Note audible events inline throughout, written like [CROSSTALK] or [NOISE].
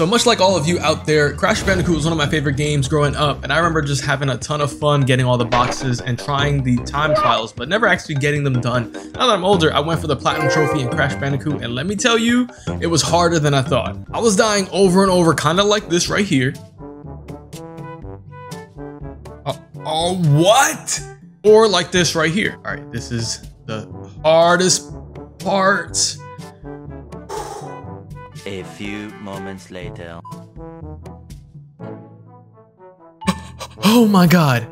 So much like all of you out there, Crash Bandicoot was one of my favorite games growing up, and I remember just having a ton of fun getting all the boxes and trying the time trials, but never actually getting them done. Now that I'm older, I went for the Platinum Trophy in Crash Bandicoot, and let me tell you, it was harder than I thought. I was dying over and over, kind of like this right here. Oh, oh, what? Or like this right here. All right, this is the hardest part. A few moments later. Oh my god.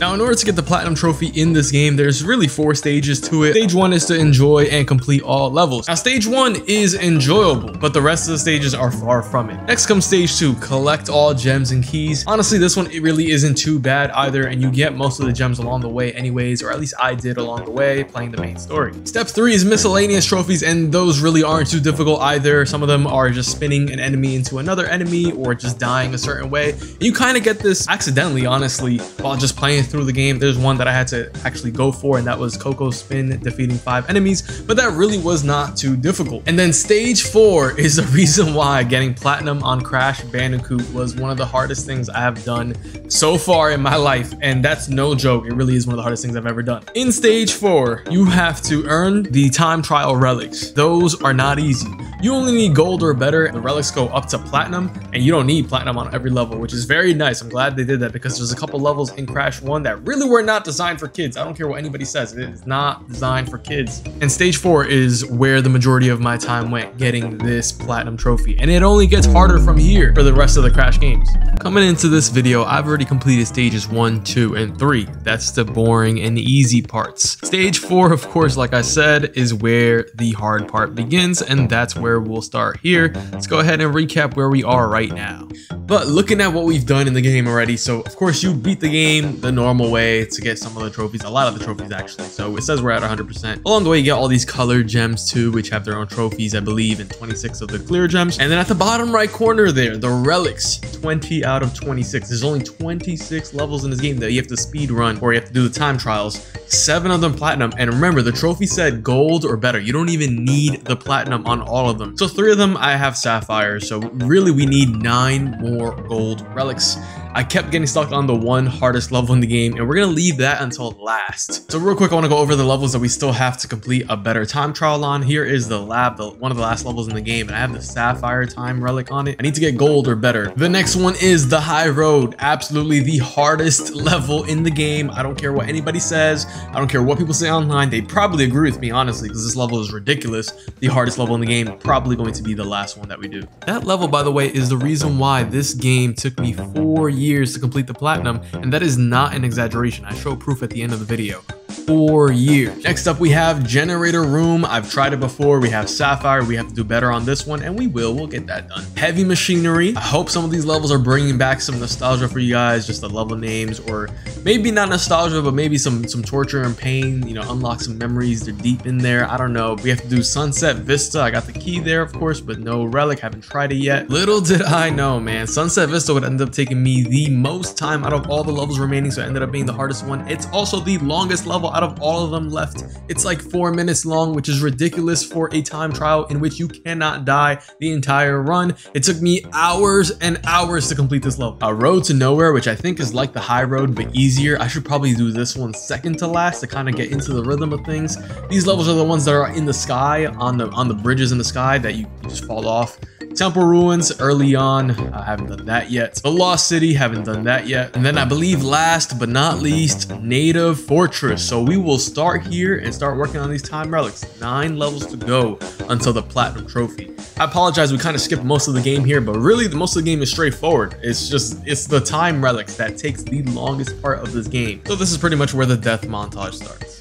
Now, in order to get the Platinum Trophy in this game, there's really four stages to it. Stage 1 is to enjoy and complete all levels. Now, Stage 1 is enjoyable, but the rest of the stages are far from it. Next comes Stage 2, collect all gems and keys. Honestly, this one it really isn't too bad either, and you get most of the gems along the way anyways, or at least I did along the way, playing the main story. Step 3 is miscellaneous trophies, and those really aren't too difficult either. Some of them are just spinning an enemy into another enemy, or just dying a certain way. You kind of get this accidentally, honestly, while just playing through the game. There's one that I had to actually go for, and that was Coco Spin defeating five enemies, but that really was not too difficult. And then stage four [LAUGHS] is the reason why getting platinum on Crash Bandicoot was one of the hardest things I have done so far in my life, and that's no joke. It really is one of the hardest things I've ever done. In stage four, you have to earn the time trial relics. Those are not easy. You only need gold or better. The relics go up to platinum, and you don't need platinum on every level, which is very nice. I'm glad they did that because there's a couple levels in Crash 1 that really were not designed for kids. I don't care what anybody says. It is not designed for kids. And stage 4 is where the majority of my time went getting this platinum trophy. And it only gets harder from here for the rest of the Crash games. Coming into this video, I've already completed stages 1, 2, and 3. That's the boring and easy parts. Stage 4, of course, like I said, is where the hard part begins, and that's where where we'll start here. Let's go ahead and recap where we are right now. But looking at what we've done in the game already, so of course you beat the game the normal way to get some of the trophies, a lot of the trophies actually. So it says we're at 100%. Along the way you get all these colored gems too, which have their own trophies, I believe, and 26 of the clear gems. And then at the bottom right corner there, the relics, 20 out of 26. There's only 26 levels in this game that you have to speed run or you have to do the time trials. Seven of them platinum. And remember, the trophy said gold or better. You don't even need the platinum on all of them. So three of them I have sapphires. So really we need nine more gold relics. I kept getting stuck on the one hardest level in the game and we're gonna leave that until last. So real quick, I wanna go over the levels that we still have to complete a better time trial on. Here is the lab, the, one of the last levels in the game and I have the sapphire time relic on it. I need to get gold or better. The next one is the high road. Absolutely the hardest level in the game. I don't care what anybody says. I don't care what people say online. They probably agree with me, honestly, because this level is ridiculous. The hardest level in the game, probably going to be the last one that we do. That level, by the way, is the reason why this game took me four years to complete the platinum, and that is not an exaggeration. I show proof at the end of the video four years. Next up, we have Generator Room. I've tried it before. We have Sapphire. We have to do better on this one, and we will. We'll get that done. Heavy Machinery. I hope some of these levels are bringing back some nostalgia for you guys, just the level names, or maybe not nostalgia, but maybe some, some torture and pain, you know, unlock some memories. They're deep in there. I don't know. We have to do Sunset Vista. I got the key there, of course, but no relic. Haven't tried it yet. Little did I know, man. Sunset Vista would end up taking me the most time out of all the levels remaining, so it ended up being the hardest one. It's also the longest level out of all of them left. It's like four minutes long, which is ridiculous for a time trial in which you cannot die the entire run. It took me hours and hours to complete this level. A road to nowhere, which I think is like the high road, but easier. I should probably do this one second to last to kind of get into the rhythm of things. These levels are the ones that are in the sky, on the on the bridges in the sky that you, just fall off. Temple Ruins early on, I haven't done that yet. The Lost City, haven't done that yet. And then I believe last but not least, Native Fortress. So we will start here and start working on these time relics. Nine levels to go until the Platinum Trophy. I apologize, we kind of skipped most of the game here, but really the most of the game is straightforward. It's just, it's the time relics that takes the longest part of this game. So this is pretty much where the death montage starts.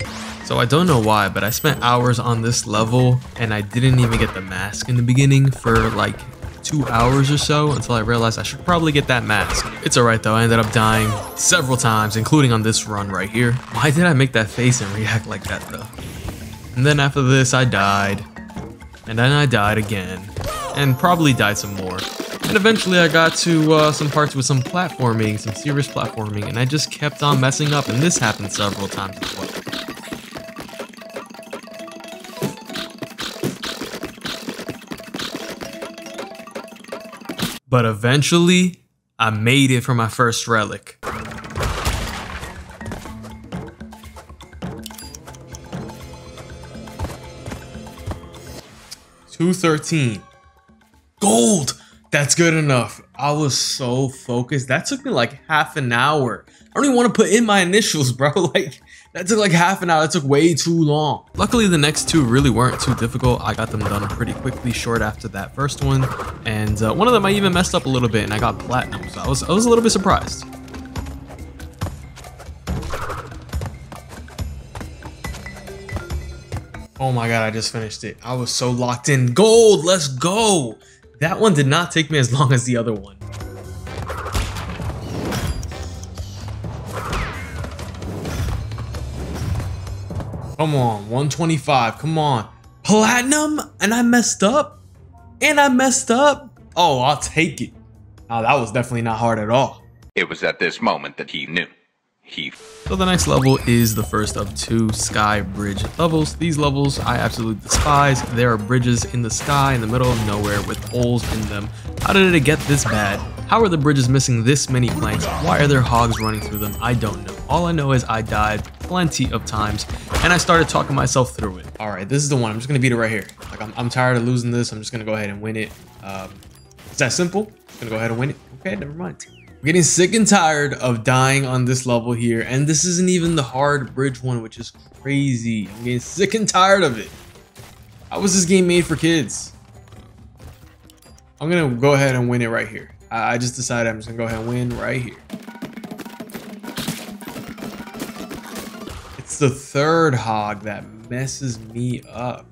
So I don't know why, but I spent hours on this level and I didn't even get the mask in the beginning for like two hours or so until I realized I should probably get that mask. It's alright though, I ended up dying several times, including on this run right here. Why did I make that face and react like that though? And then after this, I died. And then I died again. And probably died some more. And eventually I got to uh, some parts with some platforming, some serious platforming, and I just kept on messing up, and this happened several times as well. But eventually, I made it for my first relic. Two thirteen. Gold! That's good enough. I was so focused. That took me like half an hour. I don't even want to put in my initials, [LAUGHS] bro. Like, that took like half an hour. That took way too long. Luckily, the next two really weren't too difficult. I got them done pretty quickly, short after that first one. And uh, one of them I even messed up a little bit and I got platinum. So I was, I was a little bit surprised. Oh my god, I just finished it. I was so locked in. Gold, let's go! That one did not take me as long as the other one. Come on, 125, come on. Platinum? And I messed up? And I messed up? Oh, I'll take it. Oh, that was definitely not hard at all. It was at this moment that he knew. So the next level is the first of two sky bridge levels. These levels I absolutely despise. There are bridges in the sky in the middle of nowhere with holes in them. How did it get this bad? How are the bridges missing this many planks? Why are there hogs running through them? I don't know. All I know is I died plenty of times and I started talking myself through it. All right, this is the one. I'm just gonna beat it right here. Like I'm, I'm tired of losing this. I'm just gonna go ahead and win it. Um, it's that simple. I'm gonna go ahead and win it. Okay, never mind. I'm getting sick and tired of dying on this level here. And this isn't even the hard bridge one, which is crazy. I'm getting sick and tired of it. How was this game made for kids? I'm gonna go ahead and win it right here. I just decided I'm just gonna go ahead and win right here. It's the third hog that messes me up.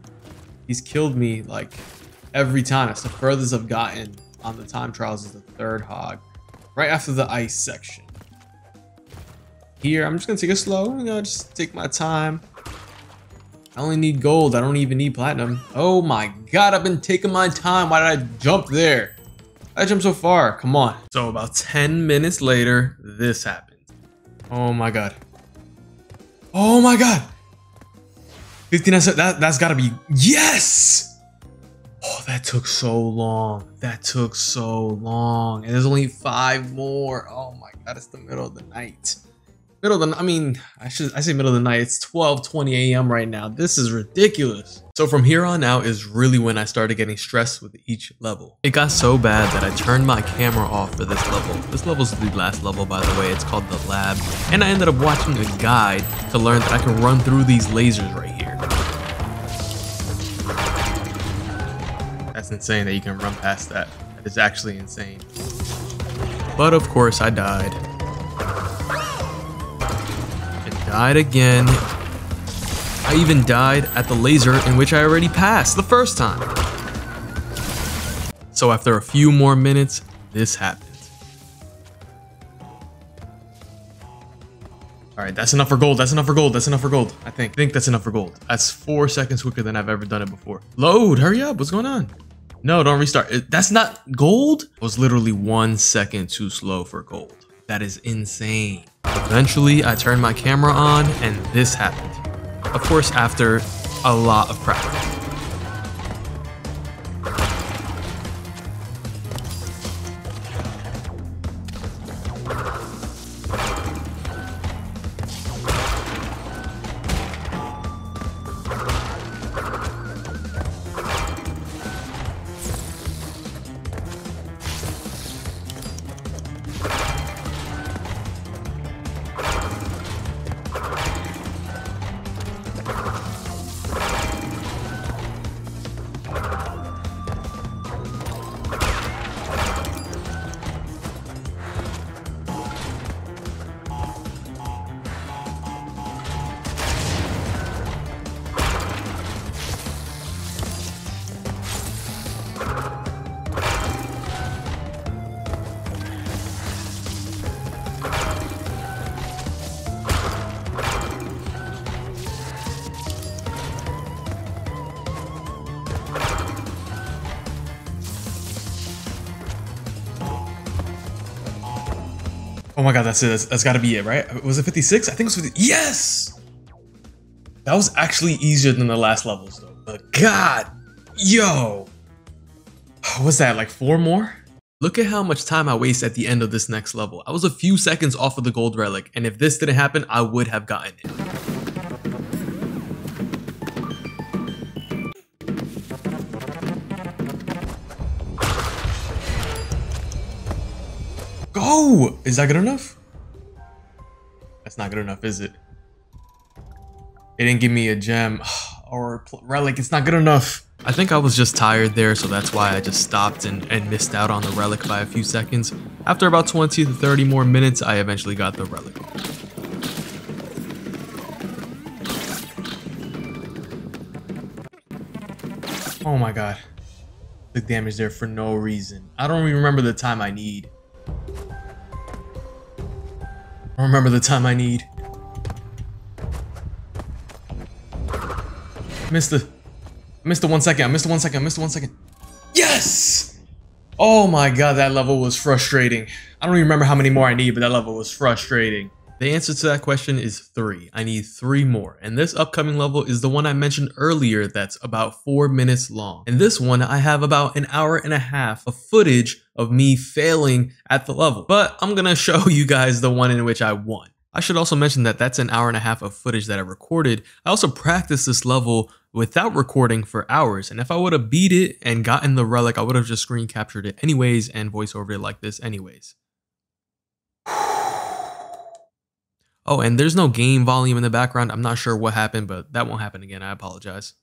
He's killed me like every time. That's the furthest I've gotten on the time trials is the third hog right after the ice section. Here, I'm just gonna take it slow, you know, just take my time. I only need gold, I don't even need platinum. Oh my god, I've been taking my time. Why did I jump there? I jumped so far, come on. So about 10 minutes later, this happened. Oh my god. Oh my god. 59, that, that's gotta be, yes! Oh, that took so long. That took so long. And there's only five more. Oh my god, it's the middle of the night. Middle of the I mean, I should I say middle of the night. It's 12:20 a.m. right now. This is ridiculous. So from here on out is really when I started getting stressed with each level. It got so bad that I turned my camera off for this level. This level's the last level by the way. It's called the lab. And I ended up watching a guide to learn that I can run through these lasers right here. That's insane that you can run past that. That is actually insane. But of course I died. And died again. I even died at the laser in which I already passed the first time. So after a few more minutes, this happened. All right, that's enough for gold. That's enough for gold. That's enough for gold. I think. I think that's enough for gold. That's four seconds quicker than I've ever done it before. Load, hurry up. What's going on? No, don't restart. That's not gold? It was literally one second too slow for gold. That is insane. Eventually, I turned my camera on and this happened. Of course, after a lot of practice. My god, that's it. that's, that's got to be it, right? Was it 56? I think it was 50. Yes! That was actually easier than the last levels, though. But god, yo. [SIGHS] What's that, like four more? Look at how much time I waste at the end of this next level. I was a few seconds off of the gold relic, and if this didn't happen, I would have gotten it. Go! Is that good enough? That's not good enough, is it? It didn't give me a gem [SIGHS] or relic. It's not good enough. I think I was just tired there, so that's why I just stopped and, and missed out on the relic by a few seconds. After about 20 to 30 more minutes, I eventually got the relic. Oh my god. The damage there for no reason. I don't even remember the time I need. I remember the time I need. missed the missed the one second. I missed the one second. I missed the one second. Yes! Oh my god, that level was frustrating. I don't even remember how many more I need, but that level was frustrating. The answer to that question is three. I need three more. And this upcoming level is the one I mentioned earlier that's about four minutes long. In this one, I have about an hour and a half of footage of me failing at the level. But I'm gonna [LAUGHS] show you guys the one in which I won. I should also mention that that's an hour and a half of footage that I recorded. I also practiced this level without recording for hours. And if I would have beat it and gotten the relic, I would have just screen captured it anyways and voice over it like this anyways. Oh, and there's no game volume in the background. I'm not sure what happened, but that won't happen again. I apologize.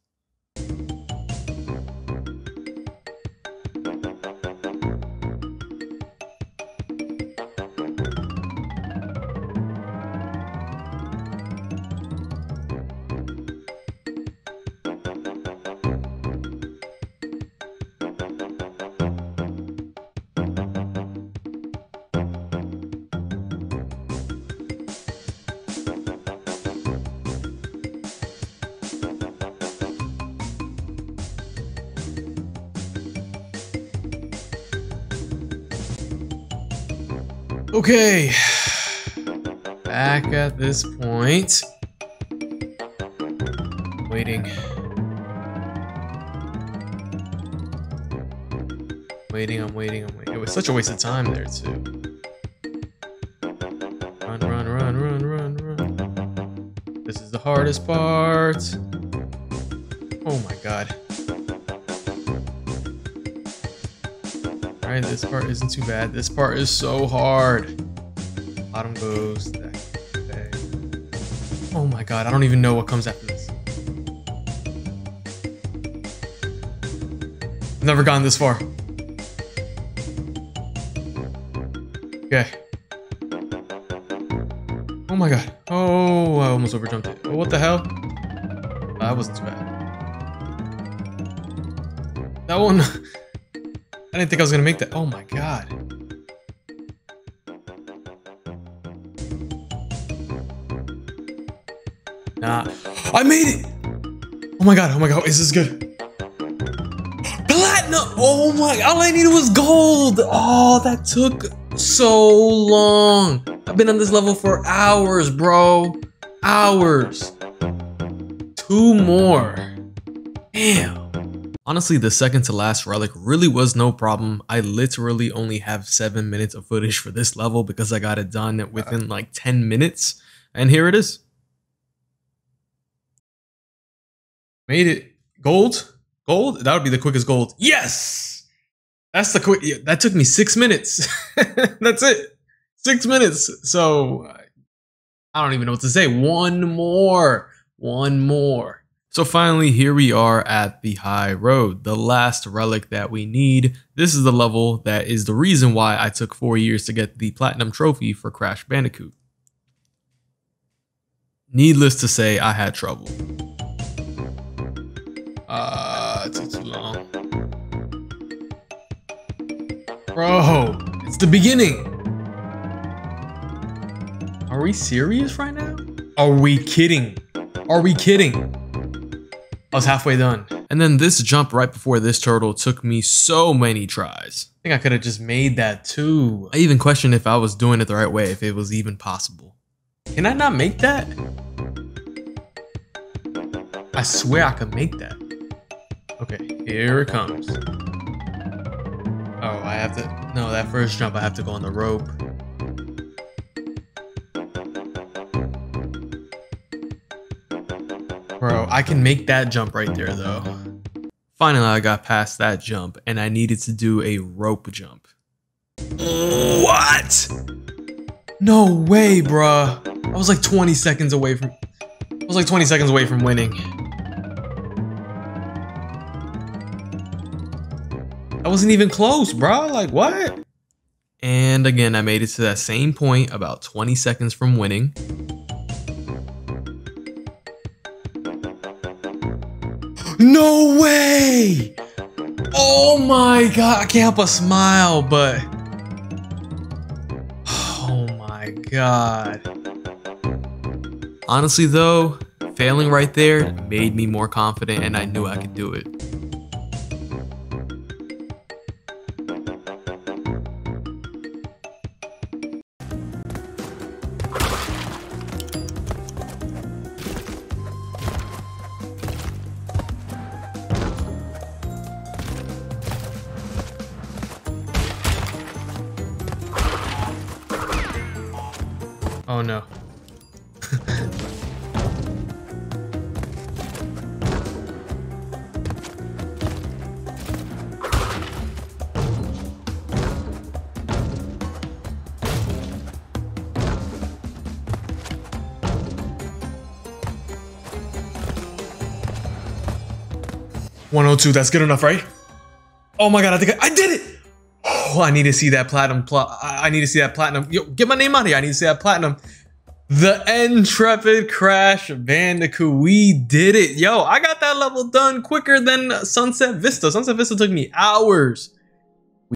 Okay. Back at this point. Waiting. Waiting, I'm waiting, I'm waiting. It was such a waste of time there, too. Run, run, run, run, run, run. This is the hardest part. Oh my god. This part isn't too bad. This part is so hard. Bottom goes. Oh my god, I don't even know what comes after this. I've never gone this far. Okay. Oh my god. Oh, I almost overjumped it. Oh, what the hell? that wasn't too bad. That one... [LAUGHS] I didn't think I was gonna make that. Oh my god. Nah. I made it! Oh my god, oh my god, is this good? Platinum! Oh my, all I needed was gold! Oh, that took so long. I've been on this level for hours, bro. Hours. Two more. Damn. Honestly, the second to last relic really was no problem. I literally only have 7 minutes of footage for this level because I got it done within like 10 minutes. And here it is. Made it. Gold? Gold? That would be the quickest gold. Yes! That's the quick. Yeah, that took me 6 minutes. [LAUGHS] That's it. 6 minutes. So I don't even know what to say. One more. One more. So finally, here we are at the high road, the last relic that we need. This is the level that is the reason why I took four years to get the platinum trophy for Crash Bandicoot. Needless to say, I had trouble. Uh, it took too long. Bro, it's the beginning. Are we serious right now? Are we kidding? Are we kidding? I was halfway done. And then this jump right before this turtle took me so many tries. I think I could have just made that too. I even questioned if I was doing it the right way, if it was even possible. Can I not make that? I swear I could make that. Okay, here it comes. Oh, I have to. No, that first jump, I have to go on the rope. Bro, I can make that jump right there, though. Finally, I got past that jump, and I needed to do a rope jump. What? No way, bruh. I was like 20 seconds away from... I was like 20 seconds away from winning. I wasn't even close, bro. Like, what? And again, I made it to that same point about 20 seconds from winning. No way! Oh my god, I can't help but smile, but... Oh my god. Honestly though, failing right there made me more confident and I knew I could do it. Oh no. One oh two. That's good enough, right? Oh my god! I think I, I did it. Oh, I need to see that platinum. Pl I, need to see that platinum. Yo, get my name out here. I need to see that platinum. The Intrepid Crash Bandicoot. We did it. Yo, I got that level done quicker than Sunset Vista. Sunset Vista took me hours.